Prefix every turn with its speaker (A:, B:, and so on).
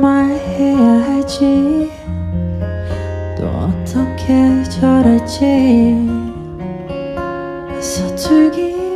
A: 말 해야 할지. 또 어떻게 절할지 서툴기